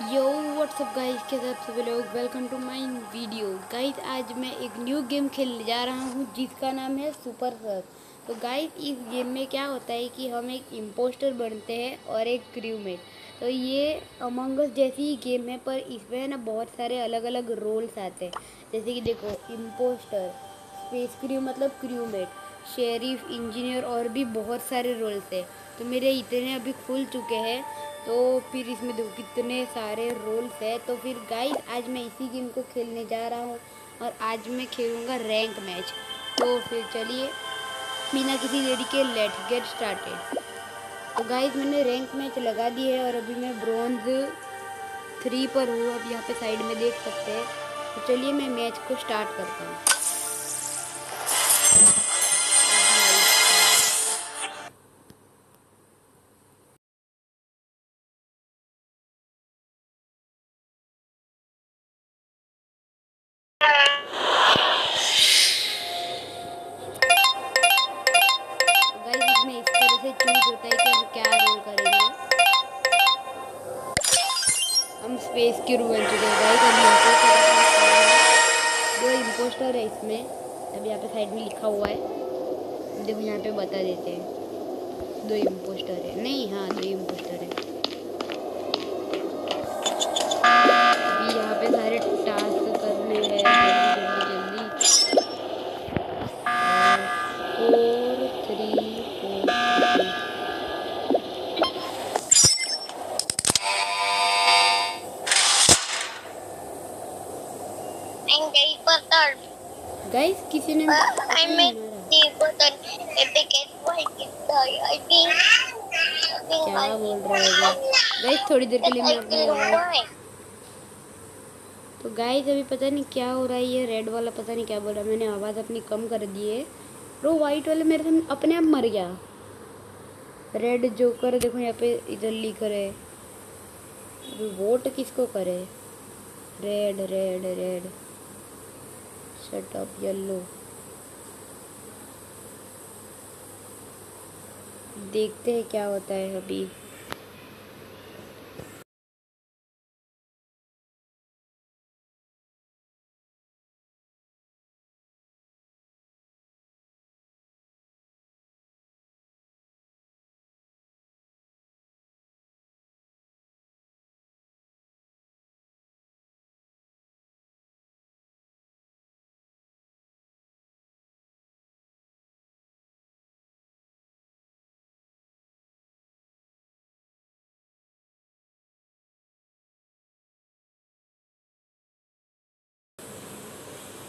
यो WhatsApp guys के साथ सभी लोग? Welcome to my video guys आज मैं एक न्यू गेम खेलने जा रहा हूँ, जिसका नाम है सुपर सर तो गाइस इस गेम में क्या होता है कि हम एक इम्पोस्टर बनते हैं और एक क्रूमेट तो ये अमंगस जैसी ही गेम है, पर इसमें ना बहुत सारे अलग अलग रोल्स आते हैं. जैसे कि देखो इम्पोस्टर स्पेस क्रू मतलब क्रूमेट शेरिफ इंजीनियर और भी बहुत सारे रोल्स हैं. तो मेरे इतने अभी खुल चुके हैं तो फिर इसमें देखो कितने सारे रोल्स है। तो फिर गाइस आज मैं इसी गेम को खेलने जा रहा हूँ और आज मैं खेलूँगा रैंक मैच तो फिर चलिए, बिना किसी देरी के लेट गेट स्टार्टेड तो गाइस मैंने रैंक मैच लगा दी है और अभी मैं ब्रॉन्ज थ्री पर हूँ। अब यहाँ पे साइड में देख सकते हैं। तो चलिए मैं मैच को स्टार्ट करता हूँ। स्पेस की रू बन चुके हैं। इसमें। अभी यहाँ पे साइड में लिखा हुआ है। देखो, यहाँ पे बता देते हैं। दो इम्पोस्टर है। नहीं हाँ दो इम्पोस्टर है अभी यहाँ पे सारे टास्क करने हैं गाइस किसी ने I mean the button epic why die I think क्या बोल रहे हो? गाइस थोड़ी देर के लिए मैं अपनी तो गाइस अभी पता नहीं क्या हो रहा है ये रेड वाला पता नहीं क्या बोल रहा है। मैंने आवाज़ अपनी कम कर दी है। रो वाइट वाले मेरे सामने अपने आप मर गया। रेड जोकर देखो यहाँ पे इधर लिख रहे वोट किसको करे? Red red red shut up yellow. देखते हैं क्या होता है अभी।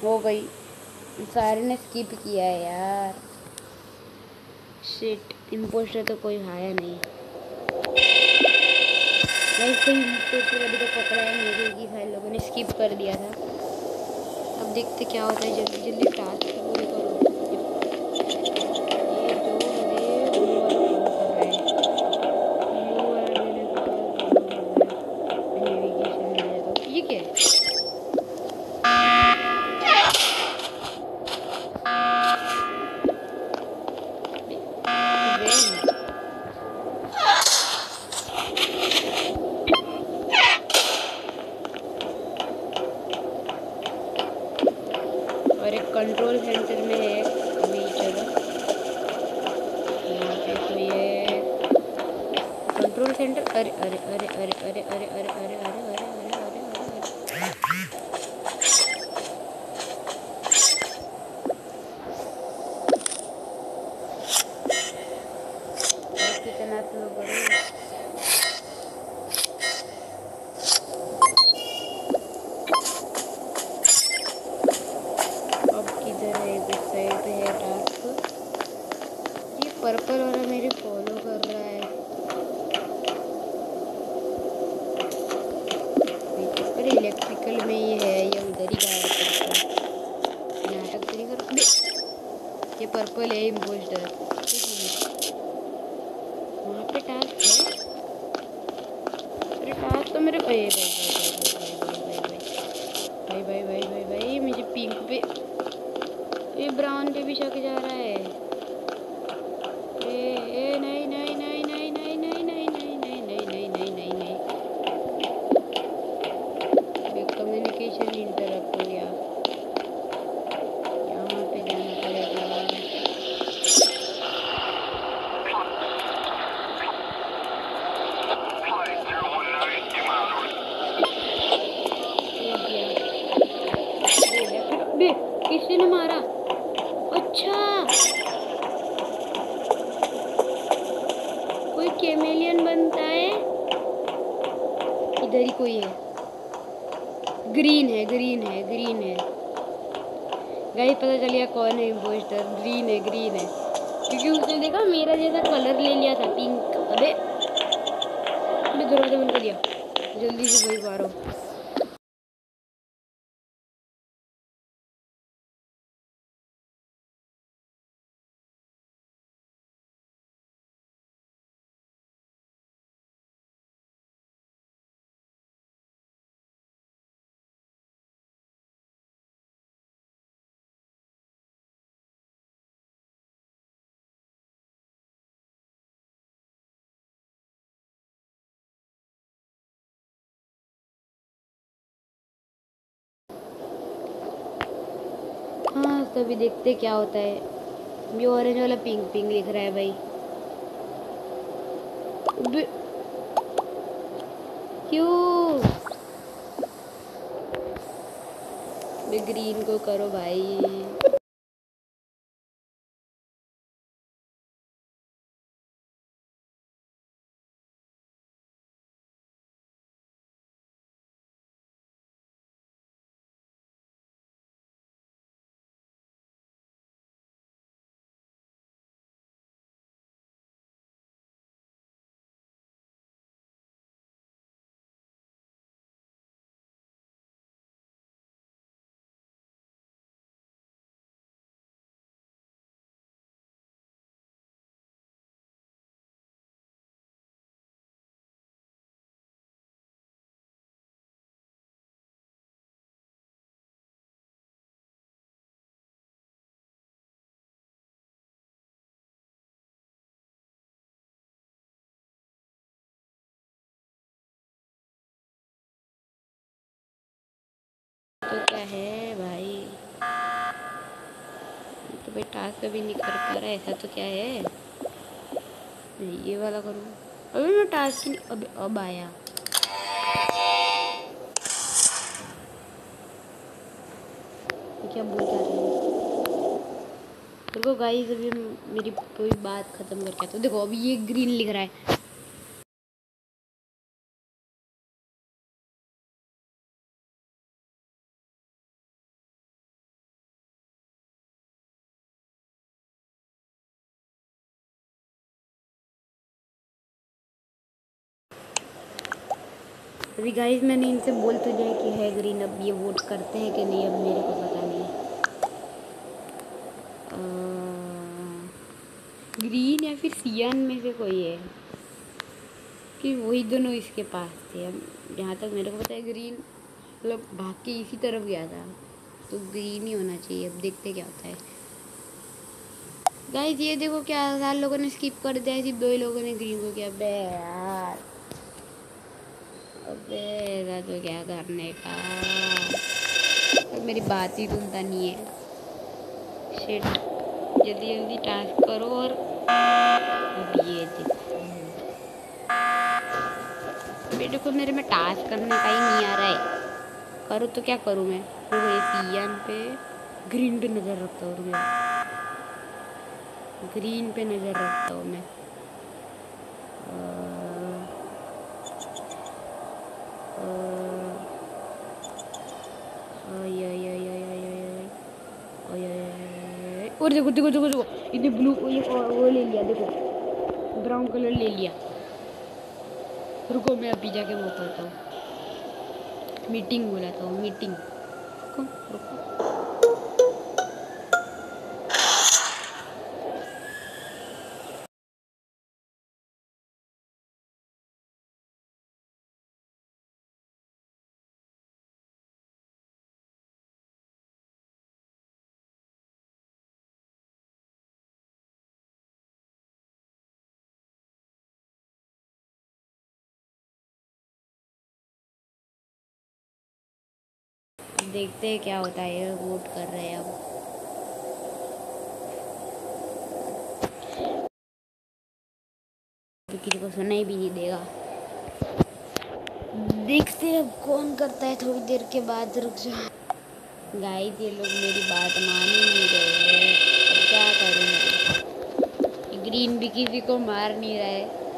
हो गई। सारे ने स्किप किया है यार। शिट इम्पोस्टर तो कोई आया नहीं। नहीं कोई अभी तो पकड़ा है नहीं, क्योंकि सारे लोगों ने स्किप कर दिया था। अब देखते क्या होता है, जल्दी जल्दी टास्क पूरी करो। और एक कंट्रोल सेंटर में है अभी चलो तो ये कंट्रोल सेंटर अरे अरे अरे अरे अरे अरे अरे अरे अरे अरे अरे तो मेरे भाई भाई भाई भाई भाई भाई भाई भाई भाई भाई भाई भाई भाई भाई भाई मुझे पिंक पे ये ब्राउन पे भी शक जा रहा है ए ए नहीं नहीं नहीं नहीं नहीं नहीं नहीं नहीं नहीं नहीं नहीं नहीं नहीं नहीं कम्युनिकेशन इंटरप्ट हो गया यहाँ पे दूसरे ने मारा। अच्छा। कोई केमेलियन बनता है? इधर ही कोई है। ग्रीन है ग्रीन है ग्रीन है। गाइस, पता चल गया कौन है इम्पोस्टर ग्रीन है ग्रीन है। क्योंकि उसने देखा, मेरा जैसा कलर ले लिया था पिंक अबे दरवाज़ा बंद कर दिया। जल्दी से वही मारो। तो अभी देखते क्या होता है। ये ऑरेंज वाला पिंक पिंक लिख रहा है भाई। क्यों? ग्रीन को करो भाई। है भाई। तो भाई टास्क अभी नहीं कर पा रहा, ऐसा तो क्या है? ये वाला करूँ? अभी मैं टास्क नहीं अब अब आया। क्या बोल रही है? देखो गाइस अभी मेरी कोई बात खत्म करके आता हूँ। देखो, अभी ये ग्रीन लिख रहा है। अभी गाइस मैंने इनसे बोल तो दिया कि है ग्रीन अब ये वोट करते हैं कि नहीं, अब मेरे को पता नहीं ग्रीन या फिर सियान में से कोई है? कि वही दोनों इसके पास थे। अब जहाँ तक मेरे को पता है ग्रीन मतलब भाग के इसी तरफ़ गया था। तो ग्रीन ही होना चाहिए। अब देखते क्या होता है। गाइस ये देखो क्या सारे लोगों ने स्किप कर दिया सिर्फ़ दो ही लोगों ने ग्रीन को किया। बे यार। अबे ऐसा तो क्या करने का? अब मेरी बात ही सुनता नहीं है। शिट जल्दी जल्दी टास्क करो और ये अबे देखो। मेरे में टास्क करने का ही नहीं आ रहा है। करूँ तो क्या करूँ मैं? ये पियन पे ग्रीन पे नज़र रखता हूँ रुको ग्रीन पे नज़र रखता हूँ मैं। और देखो देखो देखो देखो इतने ब्लू वो ले लिया देखो ब्राउन कलर ले लिया रुको मैं अभी जाके वो करता हूँ मीटिंग बुलाता हूँ मीटिंग रुको रुको देखते हैं क्या होता है वोट कर रहे हैं अब। किसी को सुनाई भी नहीं देगा। देखते हैं अब कौन करता है थोड़ी देर के बाद, रुक जा। गाइस ये लोग मेरी बात मान ही नहीं रहे हैं। क्या करूँ ग्रीन भी किसी को मार नहीं रहा है।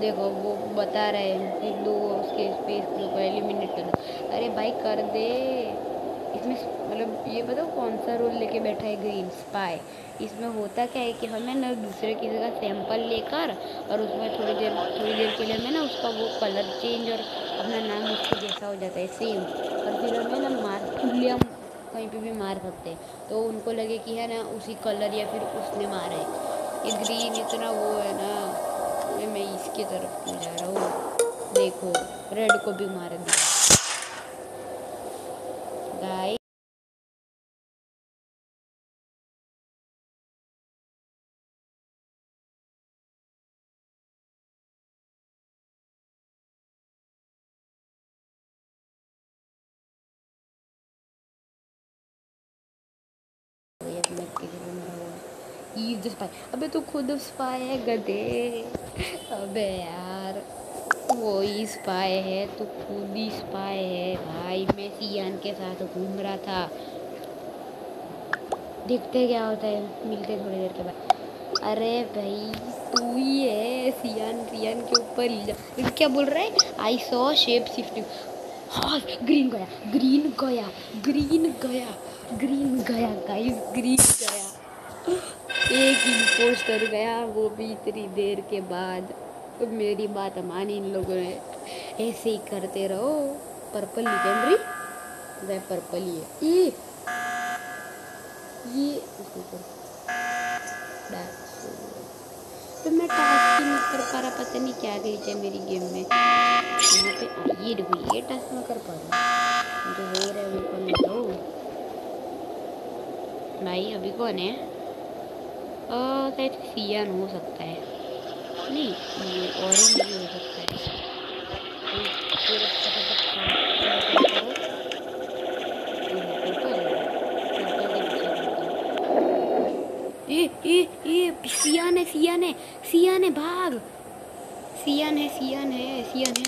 देखो, वो बता रहे हैं कि दो उसके स्पेस को एलिमिनेट कर अरे भाई, कर दे। इसमें मतलब ये बताओ, कौन सा रोल लेके बैठा है ग्रीन स्पाई इसमें होता क्या है कि हमें ना दूसरे किसी का सैंपल लेकर और उसमें थोड़ी देर थोड़ी देर के लिए हमें ना उसका वो कलर चेंज और अपना नाम उसके जैसा हो जाता है सेम और फिर हमें ना मार हम कहीं पे भी मार सकते हैं। तो उनको लगे कि है ना, उसी कलर या फिर उसने मारा है। ये ग्रीन इतना वो है ना। मैं मैं इसकी तरफ़ जा रहा हूँ? देखो रेड को भी मार दिया। गाइस अबे तू खुद स्पाई है, गधे। अबे यार वो ही स्पाई है तो खुद ही स्पाई है, भाई। मैं सियान के साथ घूम रहा था। देखते क्या होता है, मिलते थोड़ी देर के बाद। अरे भाई, तू ही है, सियान सियान के ऊपर जा। क्या बोल रहा है? आई सॉ शेप शिफ्टिंग हाँ ग्रीन गया ग्रीन गया ग्रीन गया ग्रीन गया गाइस ग्रीन गया। इम्पोस्टर गया, वो भी इतनी देर के बाद। तो मेरी बात मानी इन लोगों ने। ऐसे ही करते रहो, पर्पल ही कैमरी वह पर्पल ही है। ये तो मैं टास्क नहीं कर पा रहा, पता नहीं क्या ग्लिच है मेरी गेम में। यहाँ पे ये देखो ये टास्क मैं कर पा रहा जो हो रहा है वो करने दो भाई, अभी कौन है? शायद सियान हो सकता है। नहीं, ये ऑरेंज भी हो सकता है। ए ए ए सियान है सियान है सियान है भाग। सियान है सियान है सियान है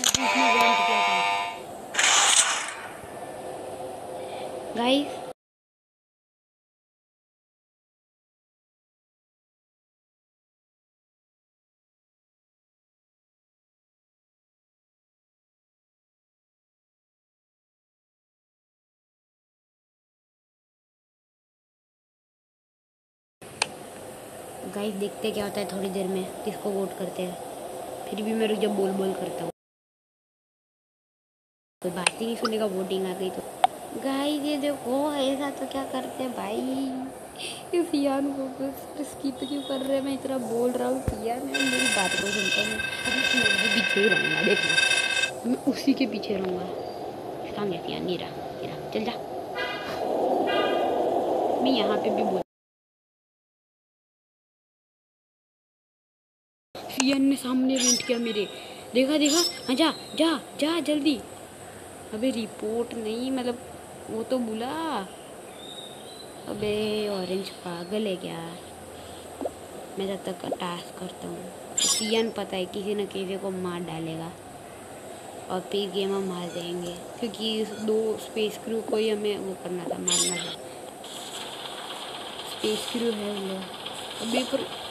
गाइस गाइस देखते क्या होता है थोड़ी देर में, किसको वोट करते हैं। फिर भी मैं जब बोल बोल करता हूँ। कोई बात ही नहीं सुनेगा वोटिंग आ गई तो। गाइस ये देखो, ऐसा तो क्या करते हैं भाई? सियान को स्किप क्यों कर रहे हैं? मैं इतना बोल रहा हूँ, सियान मेरी बात को सुनते हैं। अभी मैं पीछे ही रहूँगा देखना मैं उसी के पीछे रहूँगा। कहाँ गया सियान नहीं रहा। चल जा। मैं यहाँ पे भी बोल सियन ने सामने रेंट किया मेरे। देखा देखा? हाँ जा जा जा, जल्दी। अबे रिपोर्ट नहीं मतलब वो तो बुला। अबे ऑरेंज पागल है क्या? मैं जब तक टास्क करता हूँ। सियन पता है, किसी न किसी को मार डालेगा। और फिर गेम हम मार देंगे क्योंकि दो स्पेस क्रू को ही हमें वो करना था, मारना था। स्पेस क्रू है वो अभी पर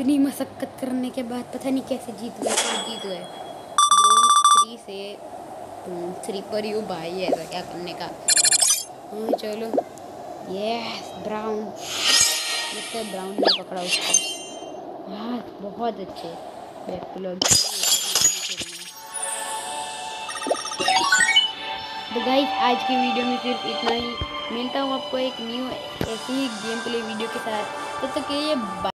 इतनी मशक्क़त करने के बाद पता नहीं कैसे जीत गए तो जीत गए। थ्री से थ्री पर यू भाई ऐसा क्या करने का। हाँ चलो। यस ब्राउन जिससे ब्राउन ने पकड़ा उसको। हाँ बहुत अच्छे। बैक टू लॉग तो गाइस आज की वीडियो में सिर्फ़ इतना ही। मिलता हूँ आपको एक न्यू ऐसी ही गेम प्ले वीडियो के साथ। तब तो तक ये